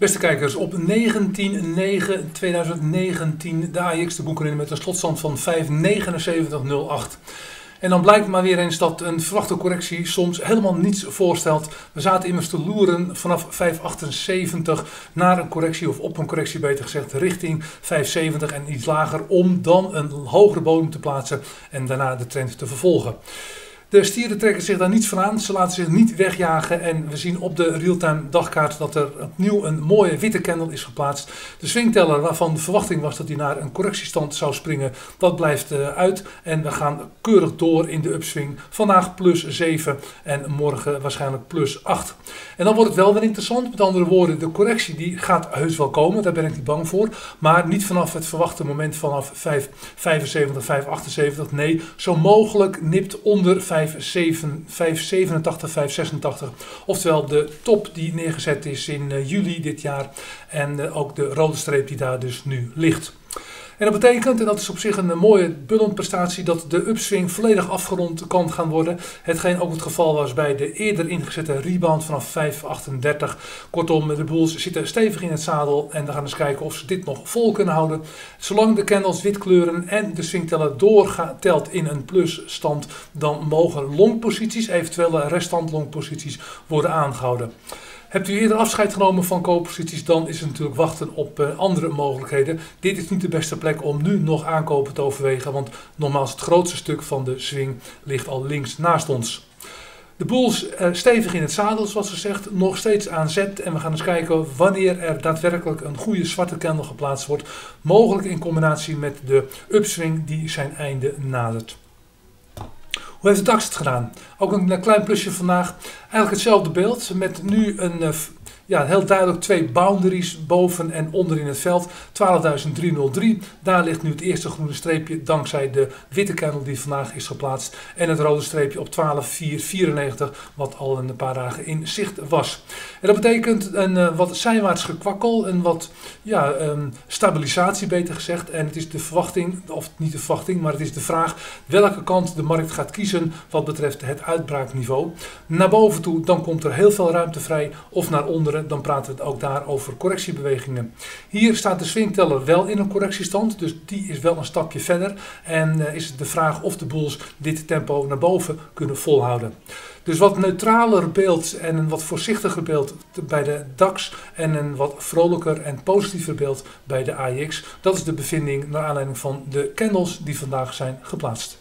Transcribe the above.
Beste kijkers, op 19-9-2019 de AX de boeken in met een slotstand van 5,7908. En dan blijkt maar weer eens dat een verwachte correctie soms helemaal niets voorstelt. We zaten immers te loeren vanaf 5,78 naar een correctie, of op een correctie beter gezegd, richting 5,70 en iets lager, om dan een hogere bodem te plaatsen en daarna de trend te vervolgen. De stieren trekken zich daar niets van aan. Ze laten zich niet wegjagen. En we zien op de realtime dagkaart dat er opnieuw een mooie witte candle is geplaatst. De swingteller, waarvan de verwachting was dat hij naar een correctiestand zou springen, dat blijft eh, uit. En we gaan keurig door in de upswing. Vandaag plus 7 en morgen waarschijnlijk plus 8. En dan wordt het wel weer interessant. Met andere woorden, de correctie die gaat heus wel komen. Daar ben ik niet bang voor. Maar niet vanaf het verwachte moment vanaf 5, 75, 578. Nee, zo mogelijk nipt onder 5. 587, 586. Oftewel de top die neergezet is in uh, juli dit jaar. En uh, ook de rode streep die daar dus nu ligt. En dat betekent, en dat is op zich een mooie prestatie, dat de upswing volledig afgerond kan gaan worden. Hetgeen ook het geval was bij de eerder ingezette rebound vanaf 5,38. Kortom, de Bulls zitten stevig in het zadel en we gaan eens kijken of ze dit nog vol kunnen houden. Zolang de candles wit kleuren en de swingteller doortelt in een plusstand, dan mogen longposities, eventuele restant longposities, worden aangehouden. Hebt u eerder afscheid genomen van koopposities, dan is het natuurlijk wachten op uh, andere mogelijkheden. Dit is niet de beste plek om nu nog aankopen te overwegen, want nogmaals, het grootste stuk van de swing ligt al links naast ons. De boels uh, stevig in het zadel, zoals gezegd, nog steeds aan zet. En we gaan eens kijken wanneer er daadwerkelijk een goede zwarte candle geplaatst wordt. Mogelijk in combinatie met de upswing die zijn einde nadert. Hoe heeft DAX het gedaan? Ook een klein plusje vandaag. Eigenlijk hetzelfde beeld met nu een eh, ja, heel duidelijk twee boundaries boven en onder in het veld. 12.303, daar ligt nu het eerste groene streepje dankzij de witte candle die vandaag is geplaatst. En het rode streepje op 12.494 wat al een paar dagen in zicht was. En dat betekent een uh, wat zijwaarts gekwakkel, een wat ja, um, stabilisatie beter gezegd. En het is de verwachting, of niet de verwachting, maar het is de vraag welke kant de markt gaat kiezen wat betreft het uitbraakniveau. Naar boven toe, dan komt er heel veel ruimte vrij of naar onderen dan praten we ook daar over correctiebewegingen. Hier staat de swingteller wel in een correctiestand, dus die is wel een stapje verder. En uh, is het de vraag of de bulls dit tempo naar boven kunnen volhouden. Dus wat neutraler beeld en een wat voorzichtiger beeld bij de DAX en een wat vrolijker en positiever beeld bij de AX. Dat is de bevinding naar aanleiding van de candles die vandaag zijn geplaatst.